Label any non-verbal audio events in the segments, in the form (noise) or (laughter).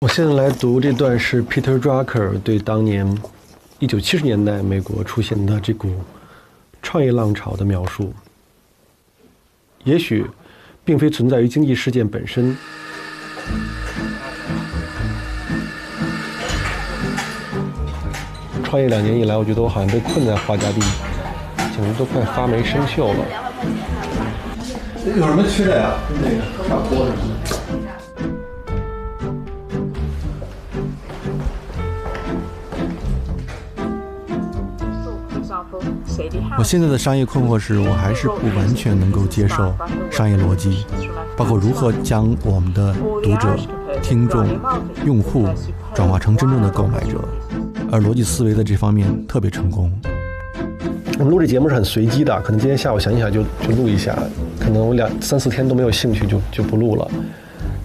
我现在来读这段是 Peter Drucker 对当年一九七十年代美国出现的这股创业浪潮的描述。也许并非存在于经济事件本身。创业两年以来，我觉得我好像被困在花家地，简直都快发霉生锈了。有什么吃的呀？那个上锅什我现在的商业困惑是我还是不完全能够接受商业逻辑，包括如何将我们的读者、听众、用户转化成真正的购买者，而逻辑思维在这方面特别成功。我们录这节目是很随机的，可能今天下午想一想就就录一下，可能我两三四天都没有兴趣就就不录了。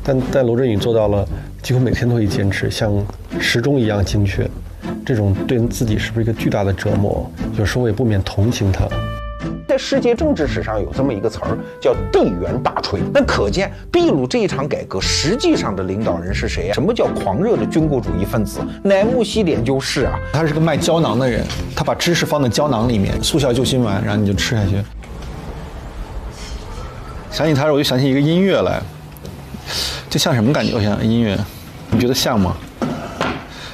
但但罗振宇做到了，几乎每天都可以坚持，像时钟一样精确。这种对自己是不是一个巨大的折磨？有时候我也不免同情他。在世界政治史上有这么一个词儿叫“地缘大锤”，那可见秘鲁这一场改革实际上的领导人是谁啊？什么叫狂热的军国主义分子？乃木希典就是啊，他是个卖胶囊的人，他把知识放在胶囊里面，速效救心丸，然后你就吃下去。想起他时候，我就想起一个音乐来，就像什么感觉？我想音乐，你觉得像吗？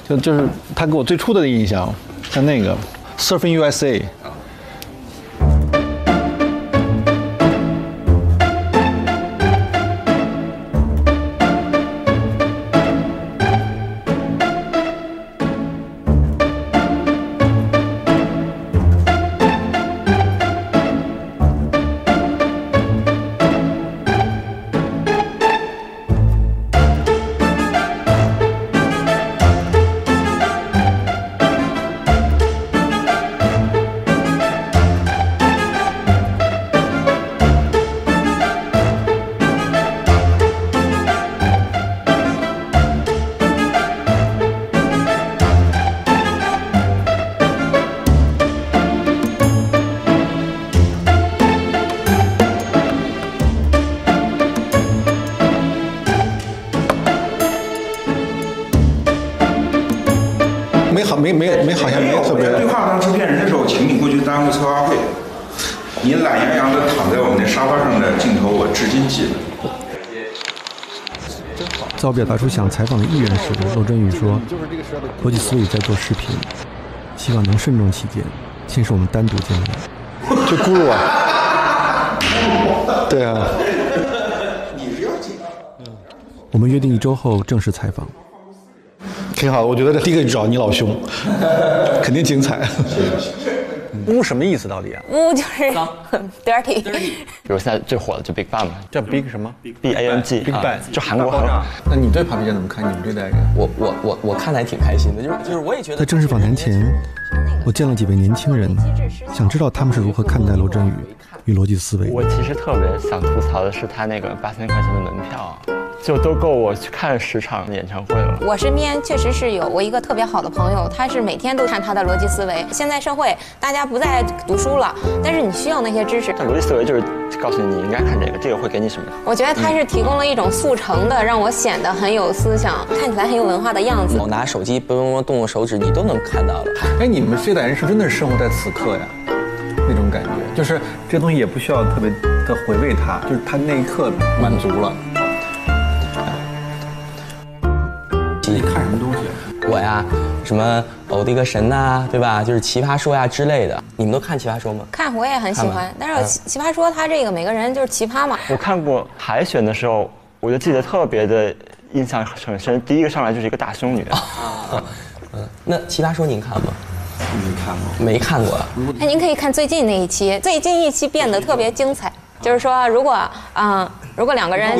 就就是他给我最初的印象，像那个 Surfing USA。表达出想采访的意愿时，罗振宇说：“国际思维在做视频，希望能慎重起见，先是我们单独见面。”就咕噜啊！对啊。我们约定一周后正式采访。挺好的，我觉得第一个找你老兄，(laughs) 肯定精彩。污什么意思到底啊？污就是很 dirty。比如现在最火的就 Big Bang 嘛，叫 Big 什么？B A N G。Big Bang 就韩国很。那你对 Papi 酱怎么看？你们这代人？我我我我看的还挺开心的，就是就是我也觉得。在正式访谈前，我见了几位年轻人，想知道他们是如何看待罗振宇与逻辑思维。我其实特别想吐槽的是他那个八千块钱的门票。就都够我去看十场演唱会了。我身边确实是有我一个特别好的朋友，他是每天都看他的逻辑思维。现在社会大家不再读书了，但是你需要那些知识。但逻辑思维就是告诉你你应该看这个，这个会给你什么？我觉得他是提供了一种速成的，让我显得很有思想，看起来很有文化的样子。我拿手机嘣嘣嘣动动手指，你都能看到了。哎，你们这代人是真的是生活在此刻呀，那种感觉，就是这东西也不需要特别的回味它，就是它那一刻满足了。你看什么东西？我呀，什么偶的个神呐、对吧？就是奇葩说呀之类的。你们都看奇葩说吗？看我也很喜欢，但是奇奇葩说它这个每个人就是奇葩嘛。我看过海选的时候，我就记得特别的印象很深。第一个上来就是一个大胸女。(laughs) 嗯，那奇葩说您看吗？没看过，没看过。哎，您可以看最近那一期，最近一期变得特别精彩。就是说，如果嗯，如果两个人。我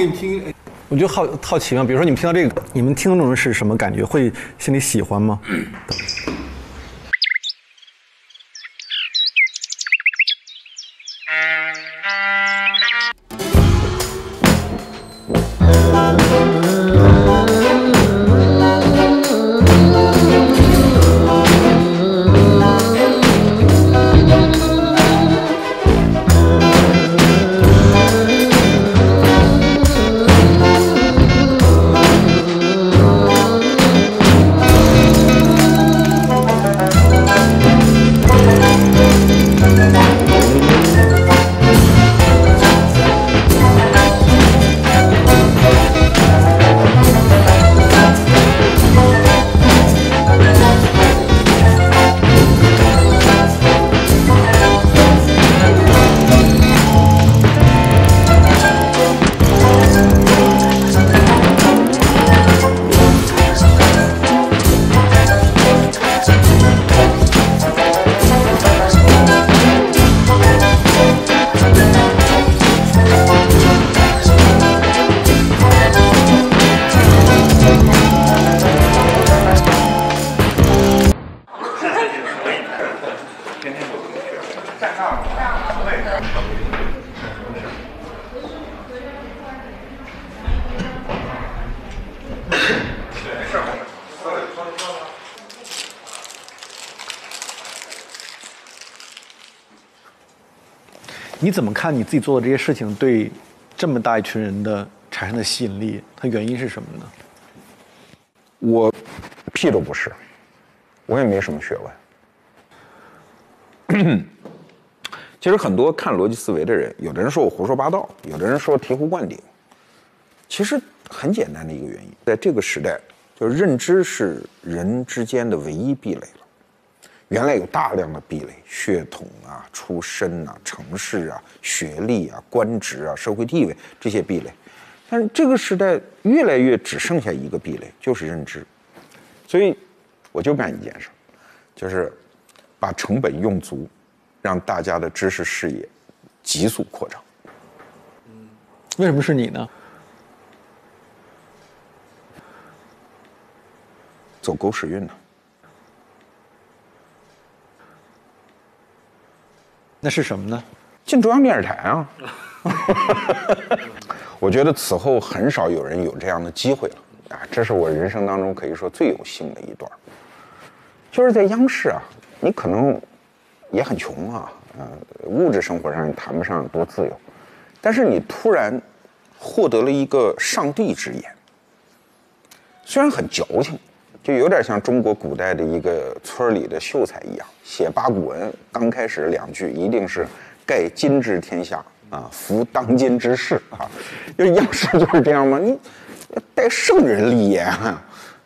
我就好好奇嘛，比如说你们听到这个，你们听众是什么感觉？会心里喜欢吗？你怎么看你自己做的这些事情对这么大一群人的产生的吸引力？它原因是什么呢？我屁都不是，我也没什么学问。(clears throat) 其实很多看逻辑思维的人，有的人说我胡说八道，有的人说醍醐灌顶。其实很简单的一个原因，在这个时代，就是认知是人之间的唯一壁垒了。原来有大量的壁垒，血统啊、出身啊、城市啊、学历啊、官职啊、社会地位这些壁垒，但是这个时代越来越只剩下一个壁垒，就是认知。所以我就干一件事，就是把成本用足，让大家的知识视野急速扩张。为什么是你呢？走狗屎运呢？那是什么呢？进中央电视台啊！(laughs) 我觉得此后很少有人有这样的机会了啊！这是我人生当中可以说最有幸的一段。就是在央视啊，你可能也很穷啊，呃，物质生活上也谈不上多自由，但是你突然获得了一个上帝之眼，虽然很矫情。就有点像中国古代的一个村里的秀才一样，写八股文，刚开始两句一定是“盖今之天下啊，服当今之事啊”，就央视就是这样吗？你带圣人立言，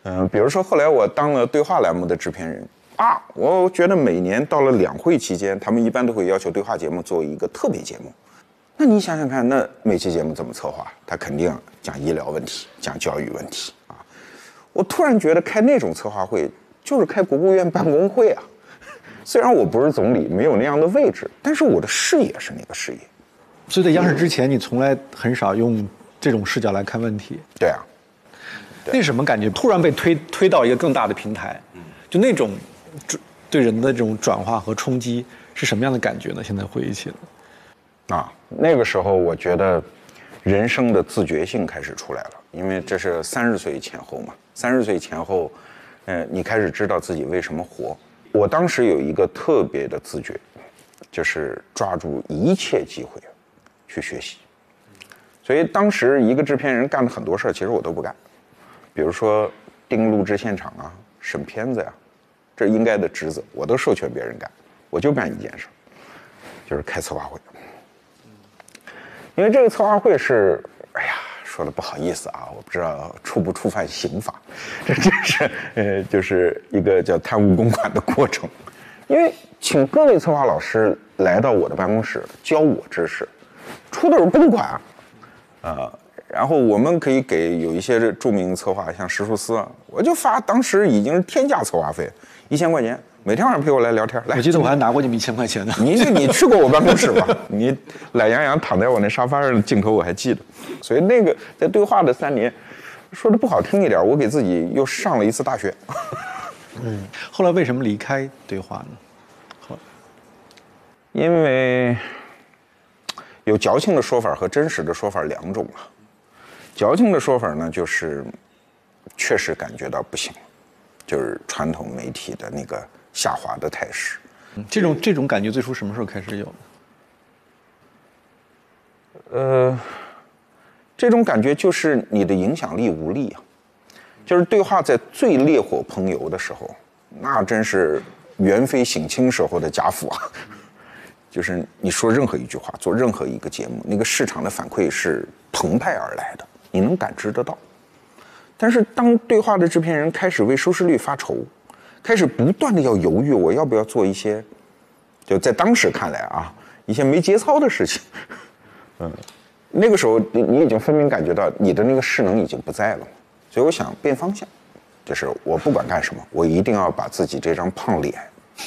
嗯，比如说后来我当了对话栏目的制片人啊，我觉得每年到了两会期间，他们一般都会要求对话节目做一个特别节目，那你想想看，那每期节目怎么策划？他肯定讲医疗问题，讲教育问题。我突然觉得开那种策划会就是开国务院办公会啊！(laughs) 虽然我不是总理，没有那样的位置，但是我的视野是那个视野。所以在央视之前，你从来很少用这种视角来看问题。对啊，那什么感觉？突然被推推到一个更大的平台，就那种对人的这种转化和冲击是什么样的感觉呢？现在回忆起来，啊，那个时候我觉得人生的自觉性开始出来了，因为这是三十岁前后嘛。三十岁前后，呃，你开始知道自己为什么活。我当时有一个特别的自觉，就是抓住一切机会去学习。所以当时一个制片人干的很多事儿，其实我都不干。比如说盯录制现场啊、审片子呀，这应该的职责我都授权别人干，我就干一件事，就是开策划会。因为这个策划会是，哎呀。说的不好意思啊，我不知道触不触犯刑法，这真是呃，就是一个叫贪污公款的过程。因为请各位策划老师来到我的办公室教我知识，出的是公款啊，呃然后我们可以给有一些著名策划，像石树思，我就发当时已经是天价策划费，一千块钱。每天晚上陪我来聊天，来。我记得我还拿过你们一千块钱呢。你你去过我办公室吧？(laughs) 你懒洋洋躺在我那沙发上的镜头我还记得。所以那个在对话的三年，说的不好听一点，我给自己又上了一次大学。(laughs) 嗯。后来为什么离开对话呢？后，因为有矫情的说法和真实的说法两种啊。矫情的说法呢，就是确实感觉到不行，就是传统媒体的那个。下滑的态势，这种这种感觉最初什么时候开始有的？呃，这种感觉就是你的影响力无力啊，就是对话在最烈火烹油的时候，那真是元妃省亲时候的贾府啊，(laughs) 就是你说任何一句话，做任何一个节目，那个市场的反馈是澎湃而来的，你能感知得到。但是当对话的制片人开始为收视率发愁。开始不断的要犹豫，我要不要做一些，就在当时看来啊，一些没节操的事情。(laughs) 嗯，那个时候你你已经分明感觉到你的那个势能已经不在了，所以我想变方向，就是我不管干什么，我一定要把自己这张胖脸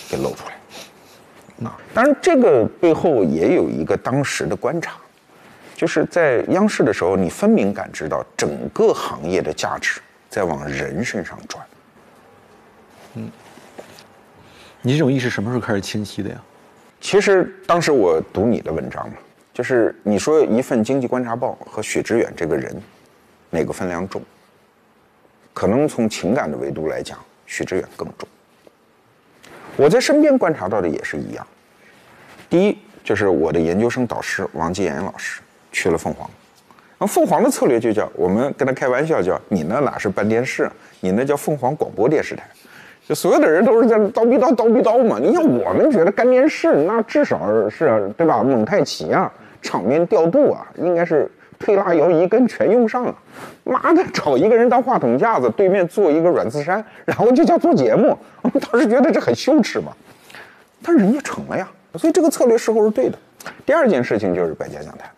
给露出来。啊，当然这个背后也有一个当时的观察，就是在央视的时候，你分明感知到整个行业的价值在往人身上转。嗯，你这种意识什么时候开始清晰的呀？其实当时我读你的文章嘛，就是你说一份经济观察报和许知远这个人，哪个分量重？可能从情感的维度来讲，许知远更重。我在身边观察到的也是一样。第一，就是我的研究生导师王继岩老师去了凤凰。然后凤凰的策略就叫我们跟他开玩笑叫你那哪是办电视，你那叫凤凰广播电视台。就所有的人都是在叨逼叨叨逼叨嘛。你像我们觉得干电视，那至少是对吧？蒙太奇啊，场面调度啊，应该是推拉摇移根全用上啊。妈的，找一个人当话筒架子，对面坐一个阮自山，然后就叫做节目。我们当时觉得这很羞耻嘛，但是人家成了呀。所以这个策略似乎是对的。第二件事情就是百家讲坛，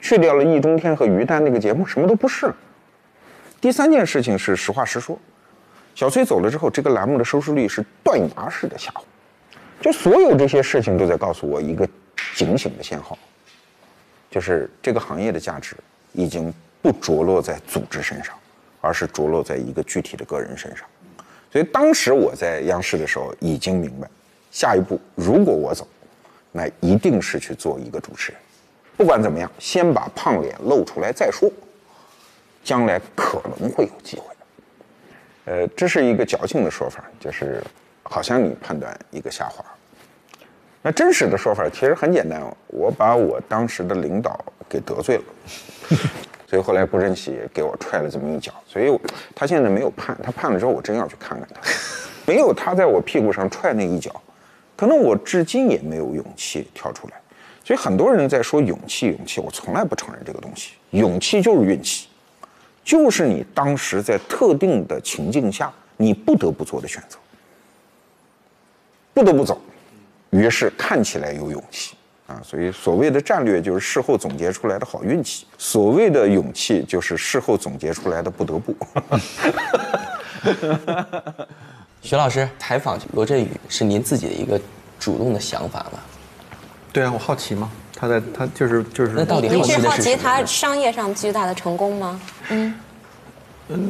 去掉了易中天和于丹那个节目，什么都不是。第三件事情是实话实说。小崔走了之后，这个栏目的收视率是断崖式的下滑，就所有这些事情都在告诉我一个警醒的信号，就是这个行业的价值已经不着落在组织身上，而是着落在一个具体的个人身上。所以当时我在央视的时候已经明白，下一步如果我走，那一定是去做一个主持人，不管怎么样，先把胖脸露出来再说，将来可能会有机会。呃，这是一个矫情的说法，就是好像你判断一个下滑。那真实的说法其实很简单，我把我当时的领导给得罪了，(laughs) 所以后来顾振喜给我踹了这么一脚。所以他现在没有判，他判了之后，我真要去看看他。没有他在我屁股上踹那一脚，可能我至今也没有勇气跳出来。所以很多人在说勇气，勇气，我从来不承认这个东西。勇气就是运气。就是你当时在特定的情境下，你不得不做的选择，不得不走，于是看起来有勇气啊。所以所谓的战略就是事后总结出来的好运气，所谓的勇气就是事后总结出来的不得不。(laughs) 徐老师采访罗振宇是您自己的一个主动的想法吗？对啊，我好奇嘛。他在他就是就是那到底你是好奇他商业上巨大的成功吗？嗯，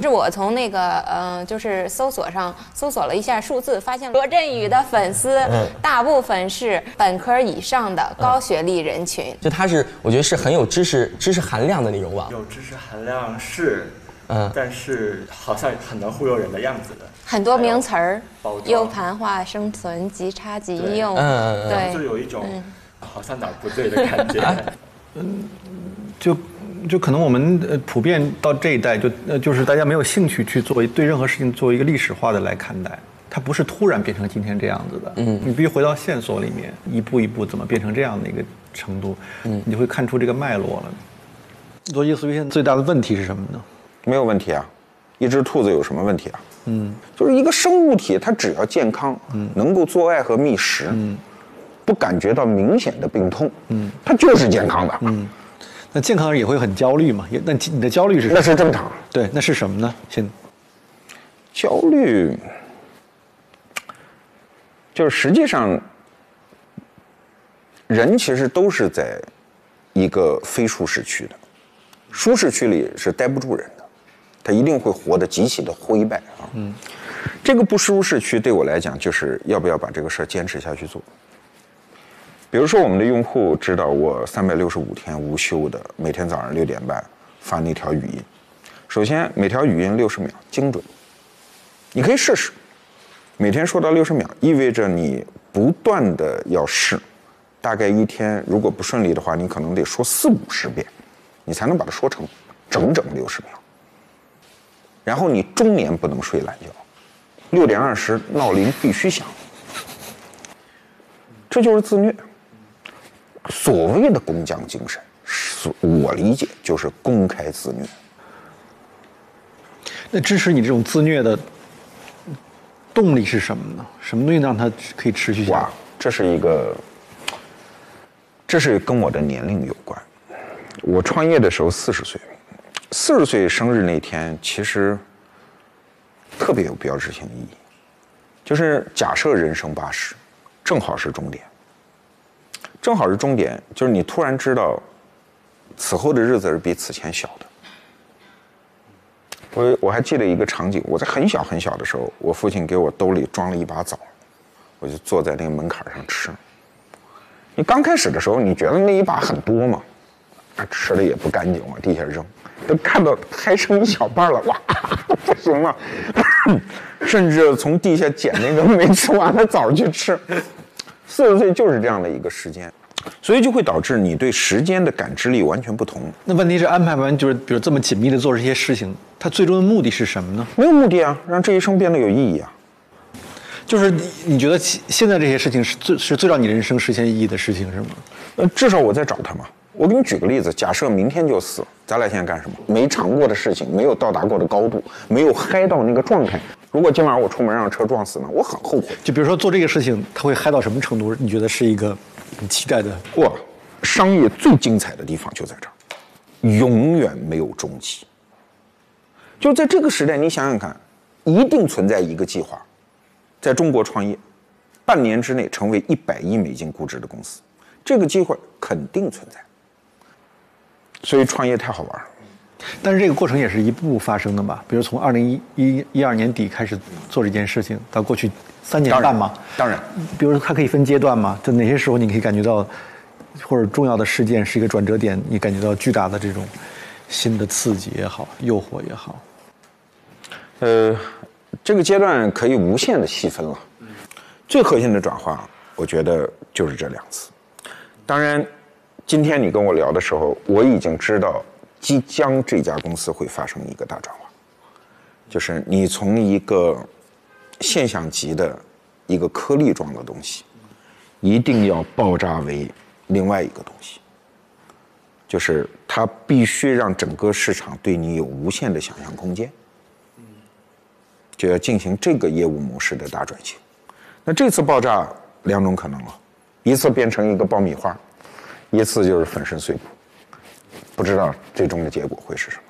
是我从那个呃，就是搜索上搜索了一下数字，发现罗振宇的粉丝大部分是本科以上的高学历人群。就他是，我觉得是很有知识知识含量的那种网。有知识含量是，嗯，但是好像很能忽悠人的样子的。很多名词儿，U 盘化生存，即插即用，嗯对，就有一种。好像哪儿不对的感觉，(laughs) 嗯，就就可能我们呃普遍到这一代就呃就是大家没有兴趣去做对任何事情做一个历史化的来看待，它不是突然变成今天这样子的，嗯，你必须回到线索里面，一步一步怎么变成这样的一个程度，嗯，你会看出这个脉络了。逻辑思维现在最大的问题是什么呢？没有问题啊，一只兔子有什么问题啊？嗯，就是一个生物体，它只要健康，嗯，能够做爱和觅食，嗯。不感觉到明显的病痛，嗯，他就是健康的，嗯，那健康人也会很焦虑嘛？也，那你的焦虑是？那是正常。对，那是什么呢？先，焦虑，就是实际上，人其实都是在一个非舒适区的，舒适区里是待不住人的，他一定会活得极其的灰败啊。嗯，这个不舒适区对我来讲，就是要不要把这个事儿坚持下去做。比如说，我们的用户知道我三百六十五天无休的，每天早上六点半发那条语音。首先，每条语音六十秒，精准。你可以试试，每天说到六十秒，意味着你不断的要试，大概一天如果不顺利的话，你可能得说四五十遍，你才能把它说成整整六十秒。然后你中年不能睡懒觉，六点二十闹铃必须响，这就是自虐。所谓的工匠精神，是我理解就是公开自虐。那支持你这种自虐的动力是什么呢？什么东西让它可以持续下去？这是一个，这是跟我的年龄有关。我创业的时候四十岁，四十岁生日那天其实特别有标志性意义，就是假设人生八十，正好是终点。正好是终点，就是你突然知道，此后的日子是比此前小的。我我还记得一个场景，我在很小很小的时候，我父亲给我兜里装了一把枣，我就坐在那个门槛上吃。你刚开始的时候，你觉得那一把很多嘛？吃的也不干净，往地下扔。都看到还剩一小半了，哇，不 (laughs) 行了，(coughs) 甚至从地下捡那个没吃完的枣去吃。四十岁就是这样的一个时间，所以就会导致你对时间的感知力完全不同。那问题是安排完就是比如这么紧密的做这些事情，它最终的目的是什么呢？没有目的啊，让这一生变得有意义啊。就是你你觉得现现在这些事情是最是最让你人生实现意义的事情是吗？呃，至少我在找他嘛。我给你举个例子，假设明天就死，咱俩现在干什么？没尝过的事情，没有到达过的高度，没有嗨到那个状态。如果今晚我出门让车撞死呢，我很后悔。就比如说做这个事情，他会嗨到什么程度？你觉得是一个你期待的？哇，商业最精彩的地方就在这儿，永远没有终极。就在这个时代，你想想看，一定存在一个计划，在中国创业，半年之内成为一百亿美金估值的公司，这个机会肯定存在。所以创业太好玩了。但是这个过程也是一步步发生的嘛？比如从二零一一一二年底开始做这件事情，到过去三年半嘛。当然，比如说它可以分阶段嘛？就哪些时候你可以感觉到，或者重要的事件是一个转折点，你感觉到巨大的这种新的刺激也好，诱惑也好。呃，这个阶段可以无限的细分了。最核心的转化，我觉得就是这两次。当然，今天你跟我聊的时候，我已经知道。即将这家公司会发生一个大转化，就是你从一个现象级的一个颗粒状的东西，一定要爆炸为另外一个东西，就是它必须让整个市场对你有无限的想象空间，就要进行这个业务模式的大转型。那这次爆炸两种可能了，一次变成一个爆米花，一次就是粉身碎骨。不知道最终的结果会是什么？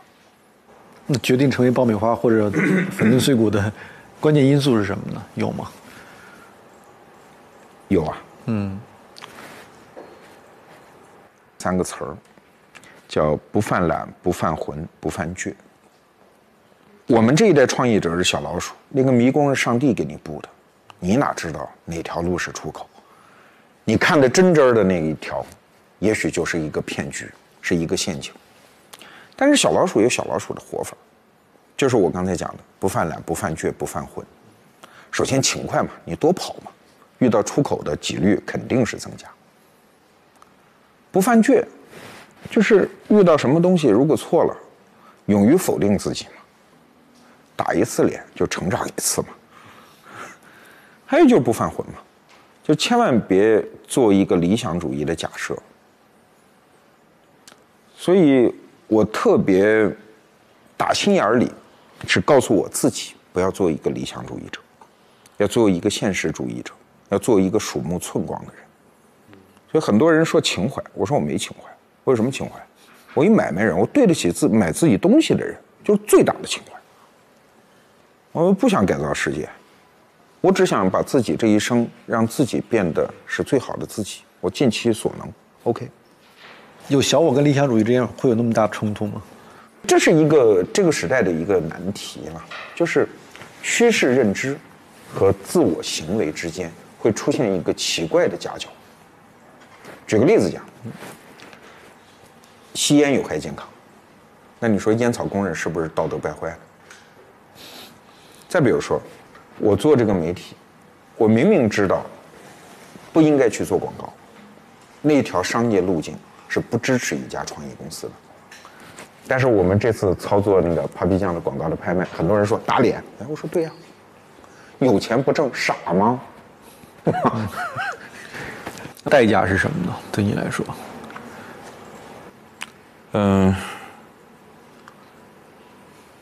那决定成为爆米花或者 (coughs) 粉身碎骨的关键因素是什么呢？有吗？有啊。嗯。三个词儿，叫不犯懒、不犯浑、不犯倔。我们这一代创业者是小老鼠，那个迷宫是上帝给你布的，你哪知道哪条路是出口？你看的真真的那一条，也许就是一个骗局。是一个陷阱，但是小老鼠有小老鼠的活法，就是我刚才讲的，不犯懒，不犯倔，不犯浑。首先勤快嘛，你多跑嘛，遇到出口的几率肯定是增加。不犯倔，就是遇到什么东西如果错了，勇于否定自己嘛，打一次脸就成长一次嘛。还有就是不犯浑嘛，就千万别做一个理想主义的假设。所以，我特别打心眼里是告诉我自己，不要做一个理想主义者，要做一个现实主义者，要做一个鼠目寸光的人。所以很多人说情怀，我说我没情怀。我有什么情怀？我一买卖人，我对得起自买自己东西的人，就是最大的情怀。我不想改造世界，我只想把自己这一生让自己变得是最好的自己。我尽其所能，OK。有小我跟理想主义之间会有那么大冲突吗？这是一个这个时代的一个难题了，就是趋势认知和自我行为之间会出现一个奇怪的夹角。举个例子讲，吸烟有害健康，那你说烟草工人是不是道德败坏了？再比如说，我做这个媒体，我明明知道不应该去做广告，那一条商业路径。是不支持一家创业公司的，但是我们这次操作那个 Papi 酱的广告的拍卖，很多人说打脸，哎，我说对呀，有钱不挣傻吗？(laughs) 代价是什么呢？对你来说，嗯，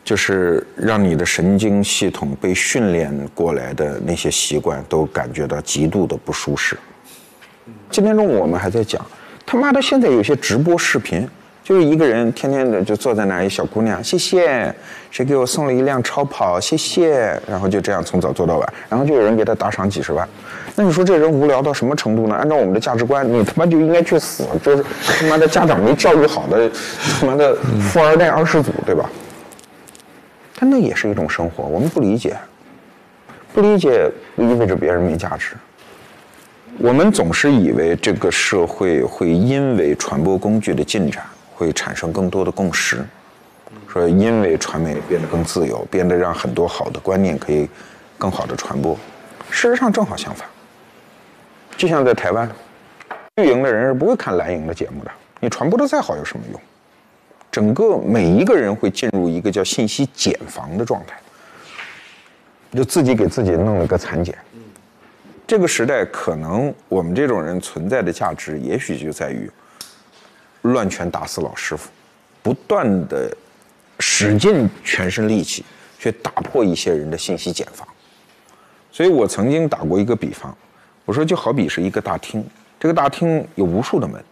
就是让你的神经系统被训练过来的那些习惯都感觉到极度的不舒适。今天中午我们还在讲。他妈的，现在有些直播视频，就是一个人天天的就坐在那儿，一小姑娘，谢谢，谁给我送了一辆超跑，谢谢，然后就这样从早做到晚，然后就有人给他打赏几十万，那你说这人无聊到什么程度呢？按照我们的价值观，你他妈就应该去死，就是他妈的家长没教育好的他妈的富二代二世祖，对吧？但那也是一种生活，我们不理解，不理解不意味着别人没价值。我们总是以为这个社会会因为传播工具的进展会产生更多的共识，说因为传媒变得更自由，变得让很多好的观念可以更好的传播。事实上正好相反，就像在台湾，绿营的人是不会看蓝营的节目的。你传播的再好有什么用？整个每一个人会进入一个叫信息茧房的状态，就自己给自己弄了个蚕茧。这个时代可能我们这种人存在的价值，也许就在于乱拳打死老师傅，不断的使尽全身力气去打破一些人的信息茧房。所以我曾经打过一个比方，我说就好比是一个大厅，这个大厅有无数的门，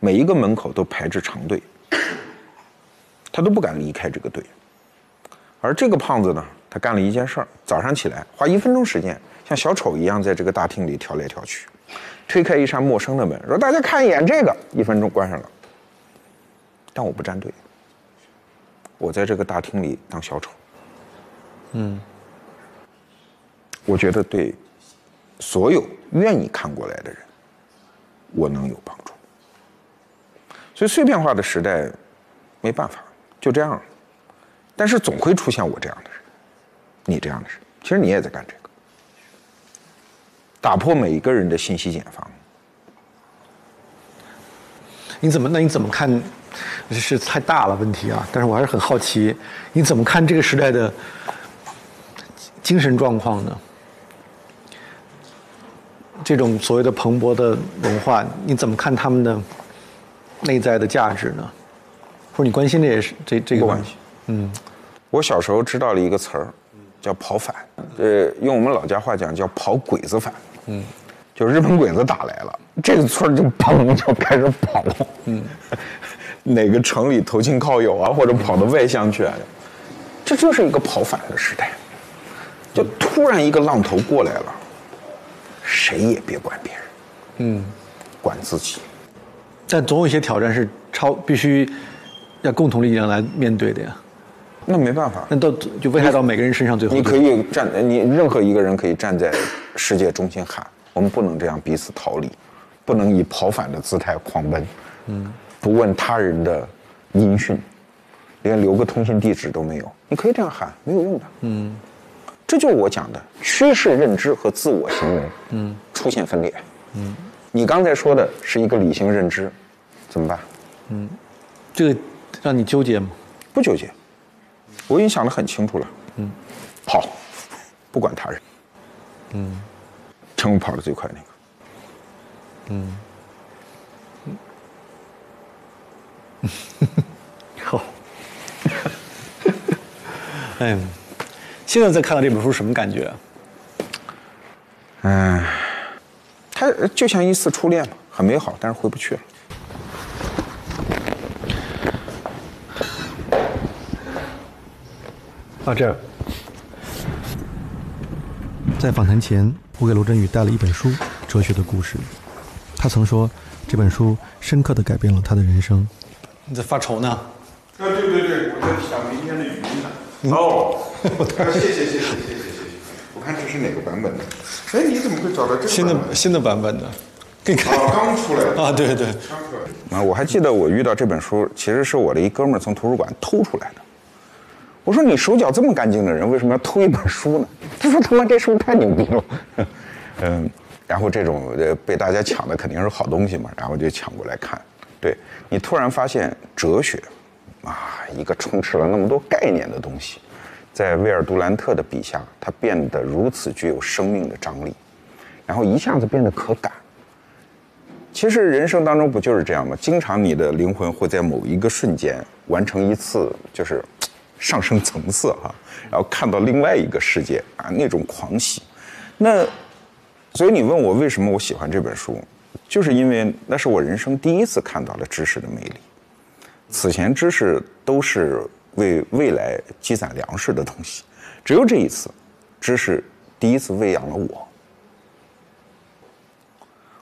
每一个门口都排着长队，他都不敢离开这个队。而这个胖子呢，他干了一件事儿，早上起来花一分钟时间，像小丑一样在这个大厅里跳来跳去，推开一扇陌生的门，说大家看一眼这个，一分钟关上了。但我不站队，我在这个大厅里当小丑。嗯。我觉得对所有愿意看过来的人，我能有帮助。所以碎片化的时代没办法，就这样。但是总会出现我这样的人，你这样的人。其实你也在干这个，打破每一个人的信息茧房。你怎么？那你怎么看？是太大了问题啊！但是我还是很好奇，你怎么看这个时代的精神状况呢？这种所谓的蓬勃的文化，你怎么看他们的内在的价值呢？或者你关心的也是这这个关系？嗯，我小时候知道了一个词儿，叫跑反。呃，用我们老家话讲叫跑鬼子反。嗯，就日本鬼子打来了，这个村就砰就开始跑。嗯，哪个城里投亲靠友啊，或者跑到外乡去啊？这就是一个跑反的时代，就突然一个浪头过来了。谁也别管别人，嗯，管自己。但总有一些挑战是超必须要共同力量来面对的呀。那没办法，那到就危害到每个人身上最后。你可以站，你任何一个人可以站在世界中心喊：我们不能这样彼此逃离，不能以跑反的姿态狂奔，嗯，不问他人的音讯，连留个通信地址都没有。你可以这样喊，没有用的，嗯。这就是我讲的趋势认知和自我行为，嗯，出现分裂，嗯，你刚才说的是一个理性认知，怎么办？嗯，这个让你纠结吗？不纠结，我已经想得很清楚了，嗯，跑，不管他人，嗯，成为跑得最快那个，嗯，好，(laughs) 哎。现在再看到这本书，什么感觉？嗯，它就像一次初恋嘛，很美好，但是回不去了。啊，这样。在访谈前，我给罗振宇带了一本书《哲学的故事》。他曾说，这本书深刻地改变了他的人生。你在发愁呢？啊，对对对，我在想明天的语音呢。哦，(laughs) 谢谢谢谢谢谢谢谢。我看这是哪个版本的？哎，你怎么会找到这个新的新的版本的？给你看。刚出来的 (laughs) 啊，对对。啊，我还记得我遇到这本书，其实是我的一哥们儿从图书馆偷出来的。我说你手脚这么干净的人，为什么要偷一本书呢？他说他妈这书太牛逼了。(laughs) 嗯，然后这种被大家抢的肯定是好东西嘛，然后就抢过来看。对你突然发现哲学。啊，一个充斥了那么多概念的东西，在威尔杜兰特的笔下，它变得如此具有生命的张力，然后一下子变得可感。其实人生当中不就是这样吗？经常你的灵魂会在某一个瞬间完成一次，就是上升层次哈，然后看到另外一个世界啊，那种狂喜。那所以你问我为什么我喜欢这本书，就是因为那是我人生第一次看到了知识的魅力。此前知识都是为未来积攒粮食的东西，只有这一次，知识第一次喂养了我。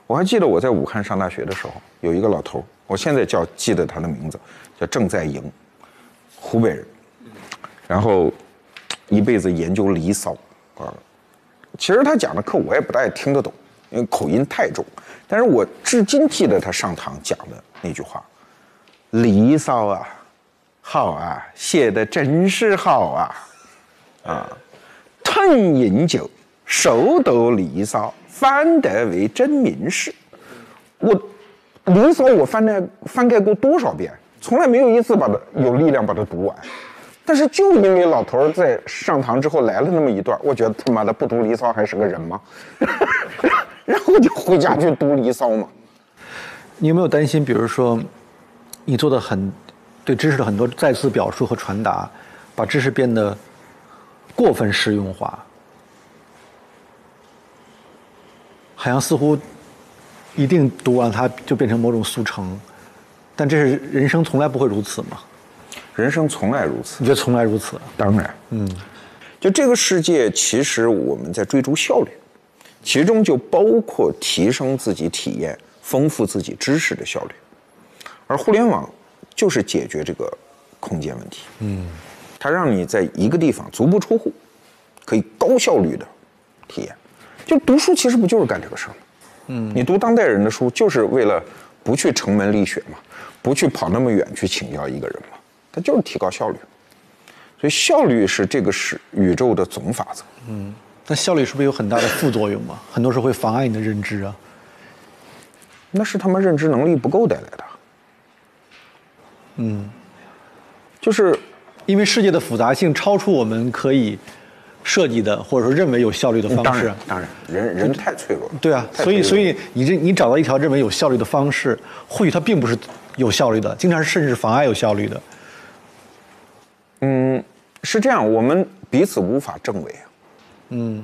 我还记得我在武汉上大学的时候，有一个老头，我现在叫记得他的名字，叫郑在营，湖北人，然后一辈子研究《离骚》啊。其实他讲的课我也不大听得懂，因为口音太重，但是我至今记得他上堂讲的那句话。《离骚》啊，好啊，写的真是好啊，啊，吞饮酒，熟读《离骚》，方得为真名士。我《离骚》我翻盖翻盖过多少遍，从来没有一次把它有力量把它读完。但是就因为老头在上堂之后来了那么一段，我觉得他妈的不读《离骚》还是个人吗？(laughs) 然后就回家去读《离骚》嘛。你有没有担心，比如说，你做的很对知识的很多再次表述和传达，把知识变得过分实用化，好像似乎一定读完它就变成某种速成，但这是人生从来不会如此嘛？人生从来如此你，觉得从来如此？当然，嗯，就这个世界，其实我们在追逐效率，其中就包括提升自己体验、丰富自己知识的效率，而互联网就是解决这个空间问题。嗯，它让你在一个地方足不出户，可以高效率的体验。就读书其实不就是干这个事儿吗？嗯，你读当代人的书，就是为了不去城门立雪嘛，不去跑那么远去请教一个人嘛，它就是提高效率。所以效率是这个是宇宙的总法则。嗯，那效率是不是有很大的副作用嘛？很多时候会妨碍你的认知啊。那是他们认知能力不够带来的。嗯，就是因为世界的复杂性超出我们可以设计的，或者说认为有效率的方式当然。当然，人人太脆弱了。对啊，所以所以你这你找到一条认为有效率的方式，或许它并不是有效率的，经常甚至是妨碍有效率的。是这样，我们彼此无法证伪。嗯，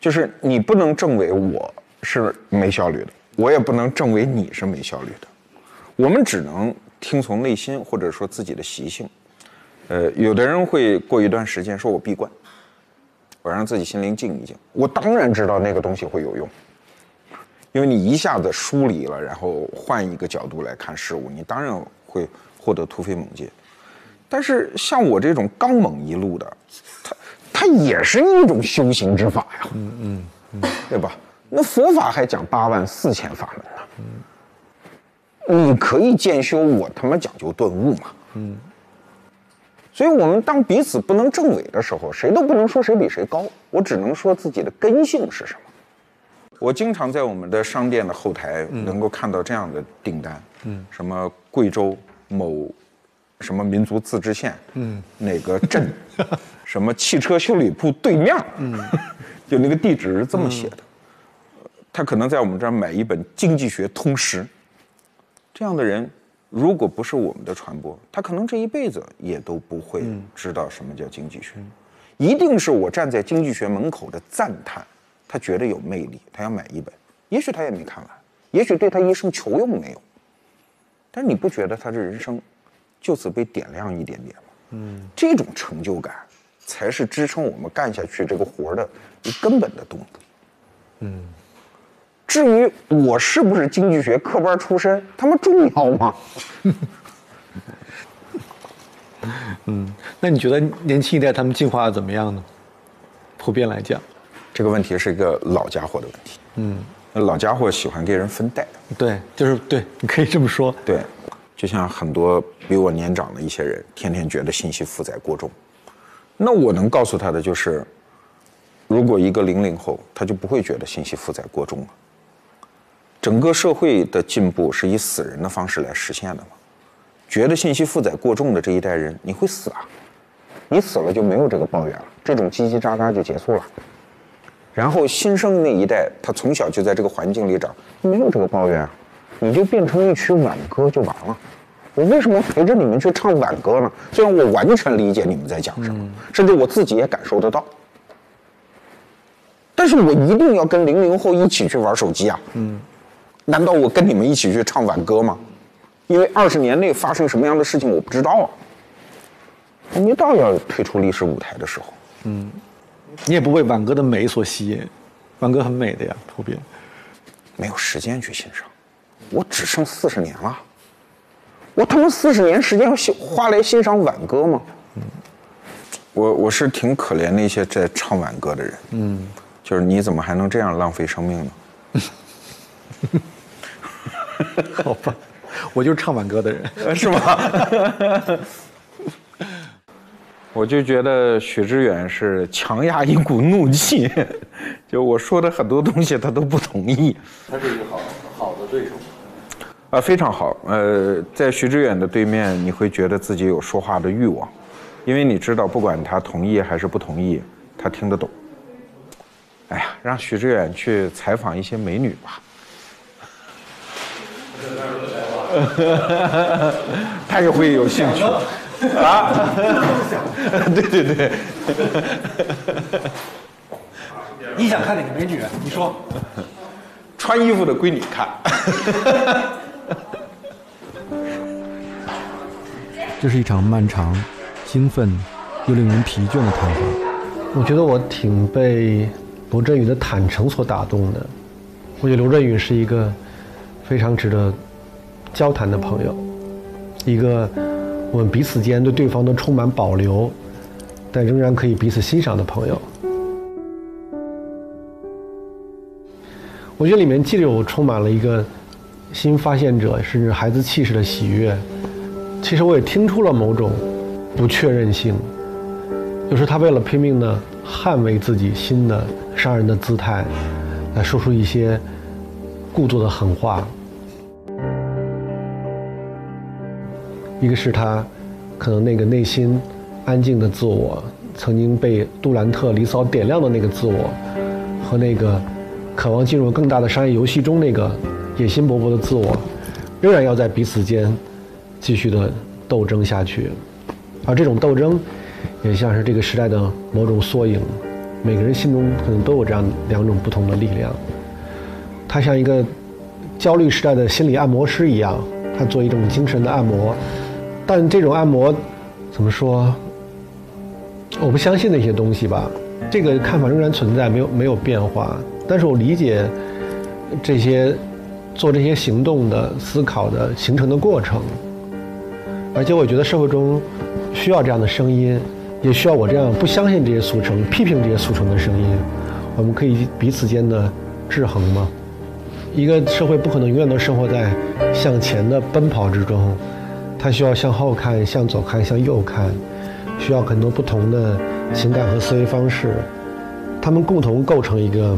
就是你不能证伪我是没效率的，我也不能证伪你是没效率的，我们只能听从内心或者说自己的习性。呃，有的人会过一段时间说我闭关，我让自己心灵静一静。我当然知道那个东西会有用，因为你一下子疏离了，然后换一个角度来看事物，你当然会获得突飞猛进。但是像我这种刚猛一路的，它它也是一种修行之法呀，嗯嗯嗯，对吧？那佛法还讲八万四千法门呢，你可以渐修，我他妈讲究顿悟嘛，嗯。所以我们当彼此不能证伪的时候，谁都不能说谁比谁高，我只能说自己的根性是什么。我经常在我们的商店的后台能够看到这样的订单，嗯，什么贵州某什么民族自治县，嗯，哪个镇，(laughs) 什么汽车修理铺对面，嗯，(laughs) 就那个地址是这么写的。他可能在我们这儿买一本《经济学通识》，这样的人，如果不是我们的传播，他可能这一辈子也都不会知道什么叫经济学。一定是我站在经济学门口的赞叹，他觉得有魅力，他要买一本。也许他也没看完，也许对他一生求用没有，但是你不觉得他这人生就此被点亮一点点嘛？嗯，这种成就感才是支撑我们干下去这个活儿的一根本的动力。嗯，至于我是不是经济学科班出身，他妈重要吗？(laughs) 嗯那你觉得年轻一代他们进化的怎么样呢？普遍来讲，这个问题是一个老家伙的问题。嗯，老家伙喜欢给人分代。对，就是对，你可以这么说。对，就像很多比我年长的一些人，天天觉得信息负载过重。那我能告诉他的就是，如果一个零零后，他就不会觉得信息负载过重了。整个社会的进步是以死人的方式来实现的吗？觉得信息负载过重的这一代人，你会死啊！你死了就没有这个抱怨了，这种叽叽喳喳就结束了。然后新生那一代，他从小就在这个环境里长，没有这个抱怨啊，你就变成一曲挽歌就完了。我为什么陪着你们去唱挽歌呢？虽然我完全理解你们在讲什么，甚至我自己也感受得到，但是我一定要跟零零后一起去玩手机啊！嗯，难道我跟你们一起去唱挽歌吗？因为二十年内发生什么样的事情我不知道啊。还没到要退出历史舞台的时候。嗯你也不为挽歌的美所吸引，挽歌很美的呀，普遍。没有时间去欣赏，我只剩四十年了，我他妈四十年时间要欣花来欣赏挽歌吗？我我是挺可怜那些在唱挽歌的人，嗯，就是你怎么还能这样浪费生命呢？好吧，我就是唱挽歌的人。(laughs) 是吗？我就觉得许知远是强压一股怒气，(laughs) 就我说的很多东西他都不同意。他是一个好。啊，非常好。呃，在徐志远的对面，你会觉得自己有说话的欲望，因为你知道，不管他同意还是不同意，他听得懂。哎呀，让徐志远去采访一些美女吧。(laughs) 他也会有兴趣啊！(laughs) 对对对，你想看哪个美女？你说。穿衣服的归你看。(laughs) 这是一场漫长、兴奋又令人疲倦的谈话。我觉得我挺被罗振宇的坦诚所打动的。我觉得罗振宇是一个非常值得交谈的朋友，一个我们彼此间对对方都充满保留，但仍然可以彼此欣赏的朋友。我觉得里面既有充满了一个新发现者，甚至孩子气势的喜悦，其实我也听出了某种不确认性。有时他为了拼命的捍卫自己新的杀人的姿态，来说出一些故作的狠话。一个是他可能那个内心安静的自我，曾经被杜兰特、离骚点亮的那个自我，和那个。渴望进入更大的商业游戏中，那个野心勃勃的自我，仍然要在彼此间继续的斗争下去。而这种斗争，也像是这个时代的某种缩影。每个人心中可能都有这样两种不同的力量。他像一个焦虑时代的心理按摩师一样，他做一种精神的按摩。但这种按摩，怎么说？我不相信那些东西吧。这个看法仍然存在，没有没有变化。但是我理解这些做这些行动的思考的形成的过程，而且我觉得社会中需要这样的声音，也需要我这样不相信这些速成、批评这些速成的声音。我们可以彼此间的制衡吗？一个社会不可能永远都生活在向前的奔跑之中，它需要向后看、向左看、向右看，需要很多不同的情感和思维方式，他们共同构成一个。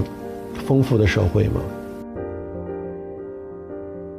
丰富的社会吗？